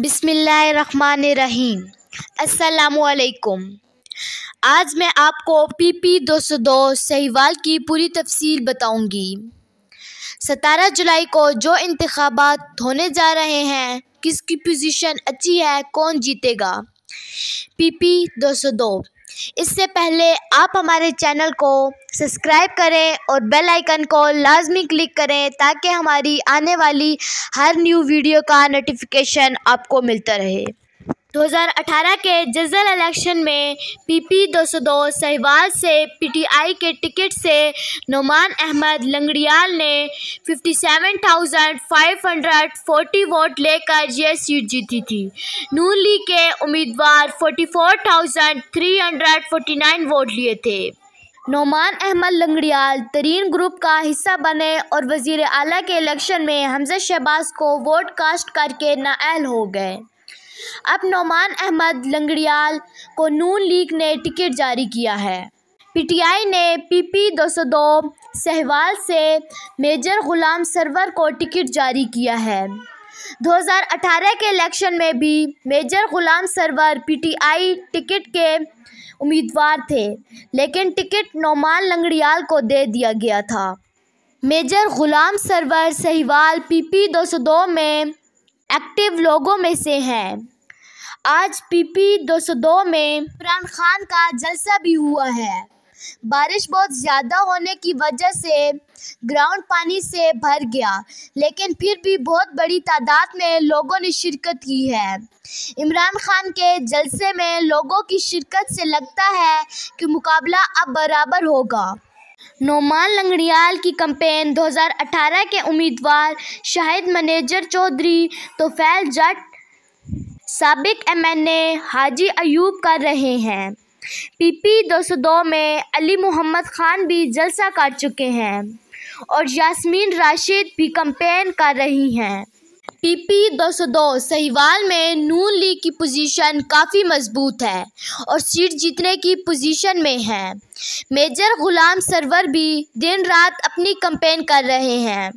बिसमीम असलकुम आज मैं आपको पी पी दो सौ दो सहीवाल की पूरी तफसील बताऊँगी। सतारह जुलाई को जो इंतबात होने जा रहे हैं, किसकी पोजीशन अच्छी है, कौन जीतेगा? पी पी दो सौ दो इससे पहले आप हमारे चैनल को सब्सक्राइब करें और बेल आइकन को लाजमी क्लिक करें ताकि हमारी आने वाली हर न्यू वीडियो का नोटिफिकेशन आपको मिलता रहे। 2018 के जनरल इलेक्शन में पीपी 202 सहीवाल से पीटीआई के टिकट से नुमान अहमद लंगड़ियाल ने 57,540 वोट लेकर यह सीट जीती थी। नून लीग के उम्मीदवार 44,349 वोट लिए थे। नोमान अहमद लंगड़ियाल तरीन ग्रुप का हिस्सा बने और वज़ीर अला के इलेक्शन में हमजा शहबाज को वोट कास्ट करके नाअहल हो गए। अब नोमान अहमद लंगड़ियाल को नून लीग ने टिकट जारी किया है। पीटीआई ने पीपी 202 सहवाल से मेजर गुलाम सरवर को टिकट जारी किया है। 2018 के इलेक्शन में भी major Ghulam Sarwar PTI ticket के उम्मीदवार थे, लेकिन टिकट नोमान लंगड़ियाल को दे दिया गया था। मेजर गुलाम सरवर सहीवाल पीपी 202 में एक्टिव लोगों में से हैं। आज पीपी 202 में इमरान खान का जलसा भी हुआ है। बारिश बहुत ज़्यादा होने की वजह से ग्राउंड पानी से भर गया, लेकिन फिर भी बहुत बड़ी तादाद में लोगों ने शिरकत की है। इमरान खान के जलसे में लोगों की शिरकत से लगता है कि मुकाबला अब बराबर होगा। नोमान लंगड़ियाल की कंपेन 2018 के उम्मीदवार शाहिद मैनेजर चौधरी तो फैल जट सबक M N A Haji Ayub कर रहे हैं। पीपी 202 में अली मोहम्मद ख़ान भी जलसा कर चुके हैं और यास्मीन राशिद भी कंपेन कर रही हैं। पीपी 202 सहीवाल में नून लीग की पोजीशन काफ़ी मज़बूत है और सीट जीतने की पोजीशन में है। मेजर गुलाम सरवर भी दिन रात अपनी कंपेन कर रहे हैं।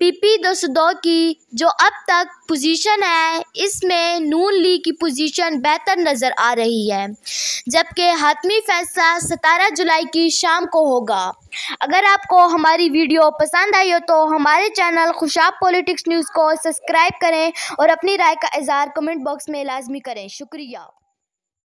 पीपी दो सौ दो की जो अब तक पोजीशन है, इसमें नून लीग की पोजीशन बेहतर नज़र आ रही है, जबकि हातमी फैसला सतारह जुलाई की शाम को होगा। अगर आपको हमारी वीडियो पसंद आई हो तो हमारे चैनल खुशाब पॉलिटिक्स न्यूज़ को सब्सक्राइब करें और अपनी राय का इजहार कमेंट बॉक्स में लाजमी करें। शुक्रिया।